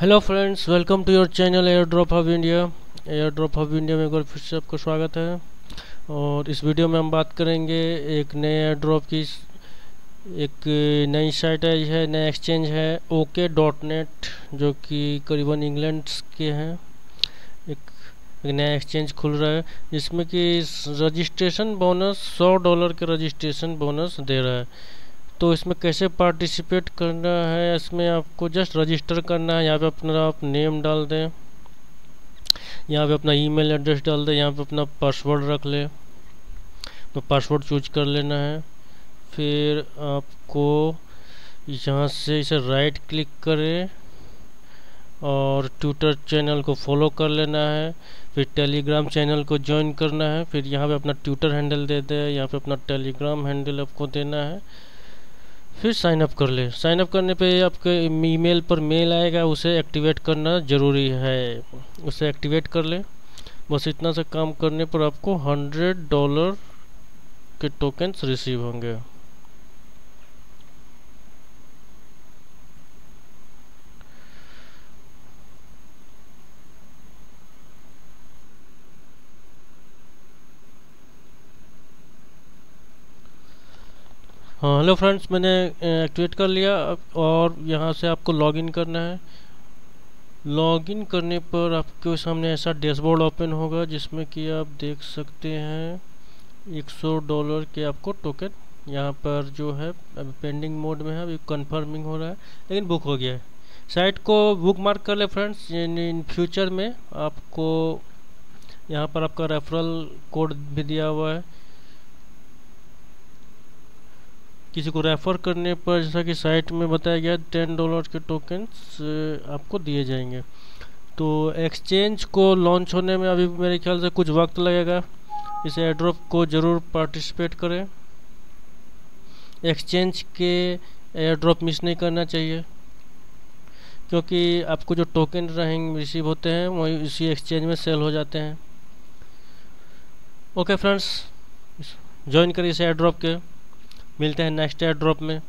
Hello friends welcome to your channel airdrop of India airdrop of India में एक बार फिर से आपका स्वागत है। और इस वीडियो में हम बात करेंगे एक नए एयर ड्रॉप की। एक नई साइट आई है नया एक्सचेंज है ओके डॉट नेट जो कि करीबन इंग्लैंड के हैं। एक, एक नया एक्सचेंज खुल रहा है जिसमें कि रजिस्ट्रेशन बोनस सौ डॉलर के रजिस्ट्रेशन बोनस दे रहा है। तो इसमें कैसे पार्टिसिपेट करना है? इसमें आपको जस्ट रजिस्टर करना है। यहाँ पे अपना आप नेम डाल दें। यहाँ पे अपना ईमेल एड्रेस डाल दें। यहाँ पे अपना पासवर्ड रख लें। तो पासवर्ड चूज़ कर लेना है। फिर आपको यहाँ से इसे राइट क्लिक करें और ट्विटर चैनल को फॉलो कर लेना है। फिर टेलीग्राम चैनल को ज्वाइन करना है। फिर यहाँ पे अपना ट्विटर हैंडल दे दे। यहाँ पे अपना टेलीग्राम हैंडल आपको देना है। फिर साइन अप कर ले। साइन अप करने पे आपके ईमेल पर मेल आएगा, उसे एक्टिवेट करना ज़रूरी है। उसे एक्टिवेट कर ले। बस इतना सा काम करने पर आपको हंड्रेड डॉलर के टोकन्स रिसीव होंगे। हाँ हेलो फ्रेंड्स मैंने एक्टिवेट कर लिया। और यहाँ से आपको लॉगिन करना है। लॉगिन करने पर आपके सामने ऐसा डैशबोर्ड ओपन होगा, जिसमें कि आप देख सकते हैं 100 डॉलर के आपको टोकन यहाँ पर जो है, अभी पेंडिंग मोड में है, अभी कंफर्मिंग हो रहा है, लेकिन बुक हो गया है। साइट को बुक मार्क कर ले फ्रेंड्स यानी इन फ्यूचर में आपको, यहाँ पर आपका रेफरल कोड भी दिया हुआ है। किसी को रेफ़र करने पर, जैसा कि साइट में बताया गया टेन डॉलर के टोकन्स आपको दिए जाएँगे। तो एक्सचेंज को लॉन्च होने में अभी मेरे ख्याल से कुछ वक्त लगेगा। इस एड्रॉप को ज़रूर पार्टिसिपेट करें। एक्सचेंज के एयरड्रॉप मिस नहीं करना चाहिए। क्योंकि आपको जो टोकन रहेंगे रिसीव होते हैं, वही इसी एक्सचेंज में सेल हो जाते हैं। ओके फ्रेंड्स ज्वाइन करिए इस एयरड्रॉप के। मिलते हैं नेक्स्ट एयर ड्रॉप में.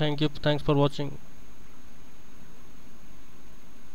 Thank you thanks for watching